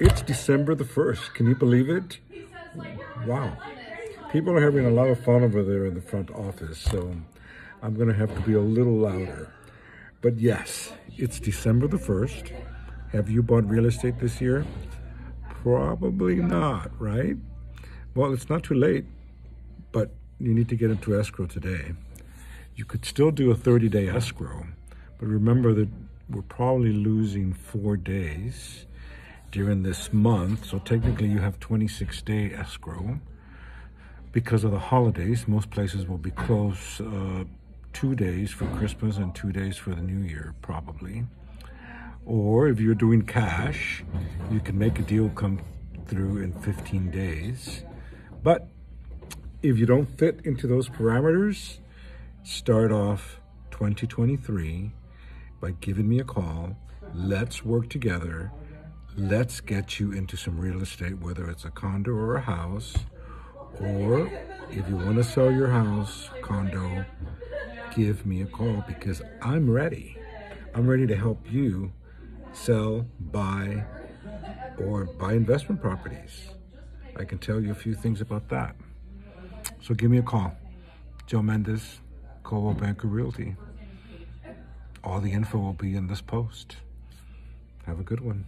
It's December the 1st. Can you believe it? Wow. People are having a lot of fun over there in the front office, so I'm going to have to be a little louder. But yes, it's December the 1st. Have you bought real estate this year? Probably not, right? Well, it's not too late, but you need to get into escrow today. You could still do a 30 day escrow, but remember that we're probably losing four days during this month. So technically you have 26 day escrow. Because of the holidays, most places will be closed uh, two days for Christmas and two days for the New Year, probably. Or if you're doing cash, you can make a deal come through in 15 days. But if you don't fit into those parameters, start off 2023 by giving me a call. Let's work together. Let's get you into some real estate, whether it's a condo or a house, or if you want to sell your house, condo, give me a call because I'm ready. I'm ready to help you sell, buy, or buy investment properties. I can tell you a few things about that. So give me a call. Joe Mendez, Coldwell Banker Realty. All the info will be in this post. Have a good one.